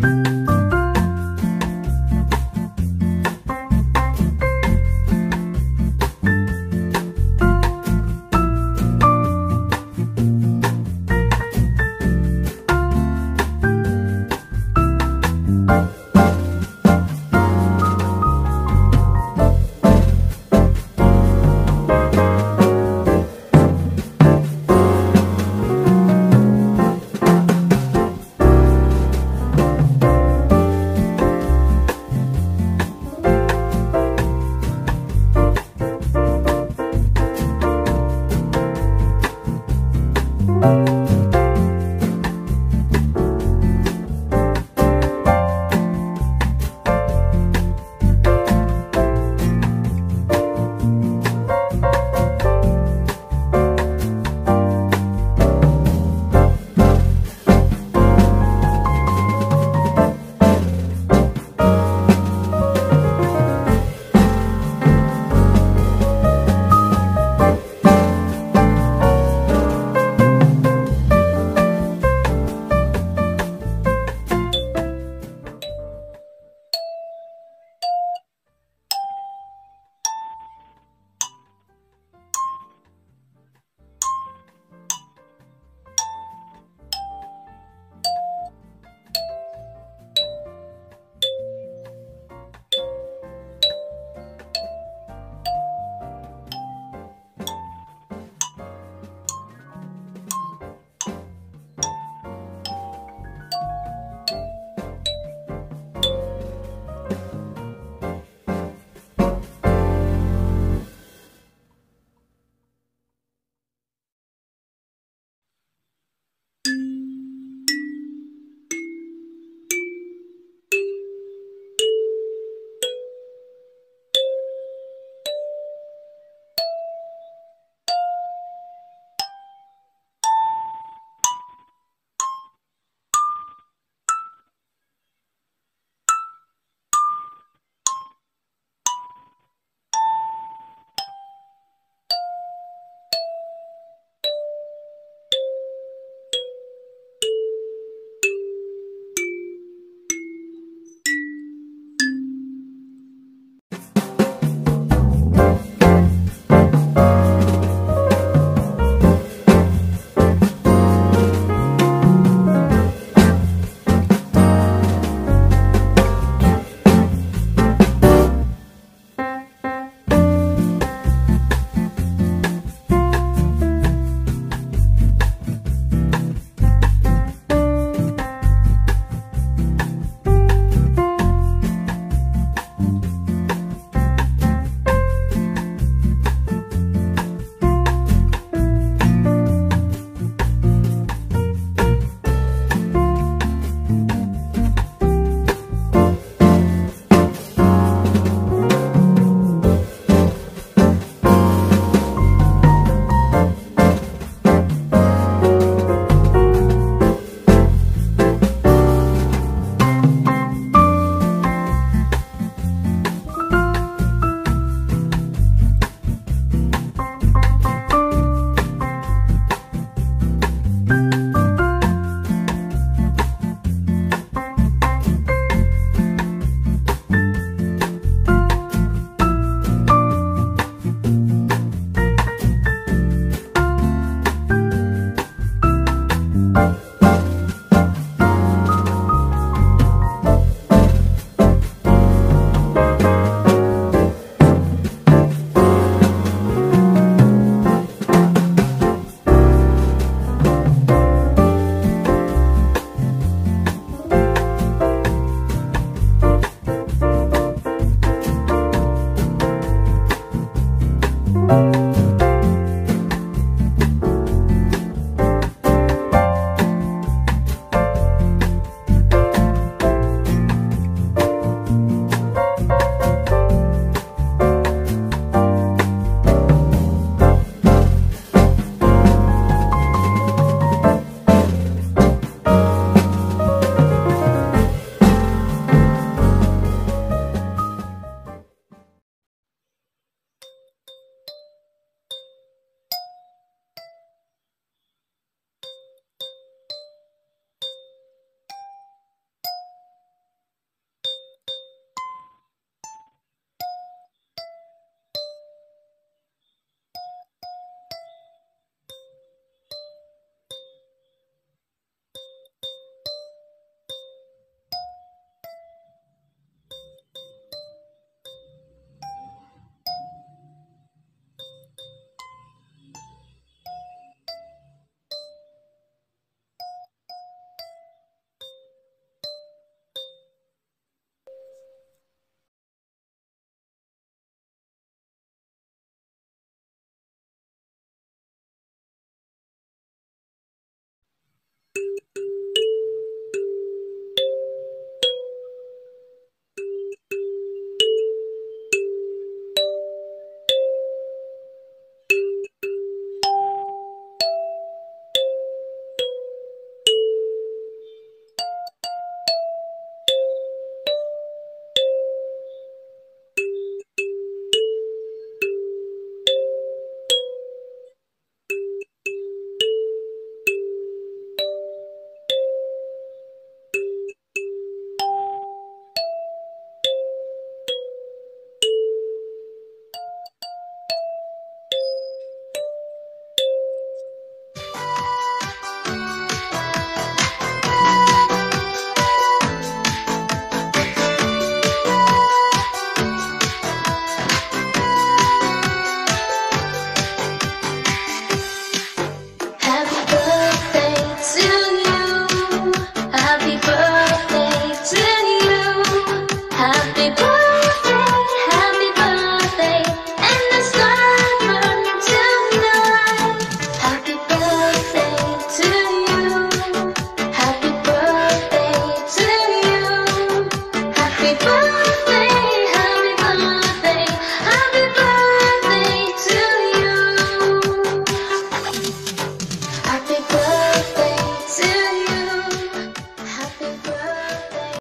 Bye.